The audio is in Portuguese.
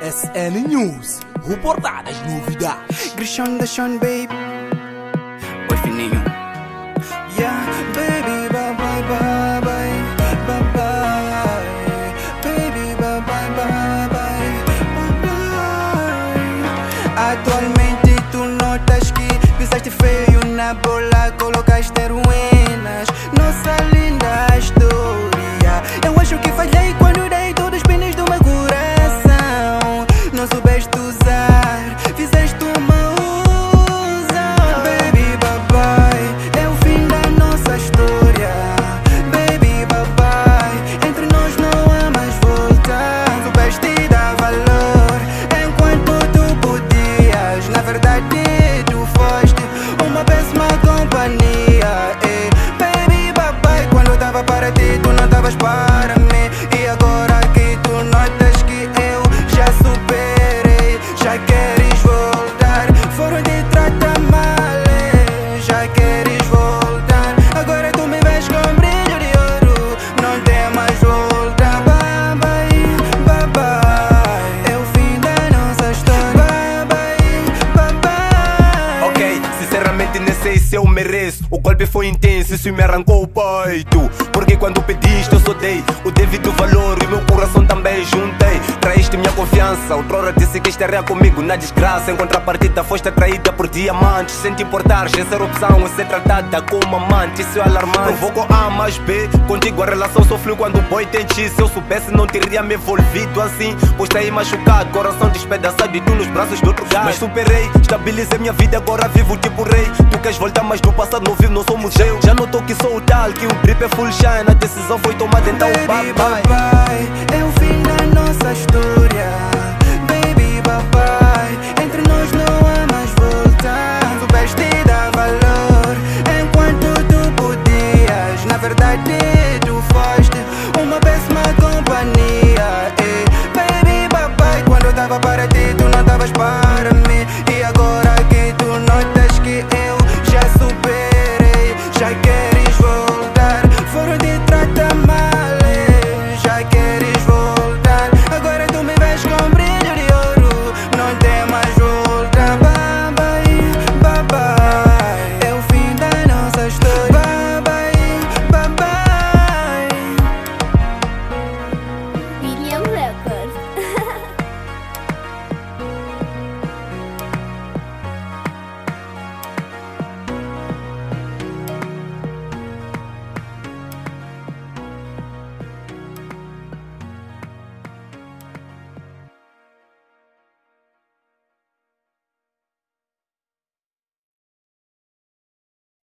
SN News, reportadas novidades. Grishon da Sean, babe. Oi, fininho. Yeah, baby, bye bye bye bye. Bye bye. Baby, bye bye bye bye. Bye bye. Atualmente tu notas que pisaste feio na bola, colocaste ruínas. O golpe foi intenso, isso me arrancou o peito. Porque quando pediste eu só dei o devido valor e meu coração também juntei. Traíste minha confiança, outrora disse que estaria comigo na desgraça. Em contrapartida, foste atraída por diamantes. Sem te importar, sem ser opção, ser tratada como amante. Isso é alarmante. Provocou A mais B, contigo a relação sofreu quando o boy tem X. Se eu soubesse, não teria me envolvido assim. Pois tá aí machucado, coração despedaçado e tu nos braços de outro gajo. Mas superei, estabilizei minha vida, agora vivo tipo rei. Tu queres voltar, mas do passado não vivo, não sou museu. Já notou que sou o tal, que o drip é full shine. A decisão foi tomada, então bye bye. Nossa história. Baby, bye. Entre nós não há mais volta. Soubeste dar valor enquanto tu podias. Na verdade, tu foste uma péssima companhia. eh. Baby, bye. Quando eu tava para ti, tu não tavas para